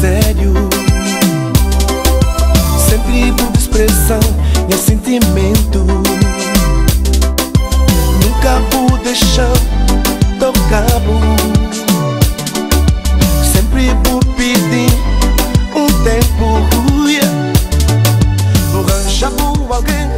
sério. Sempre por expressar meu sentimento. Nunca vou deixar tocá-lo Sempre vou pedir um tempo Vou arranjar por alguém.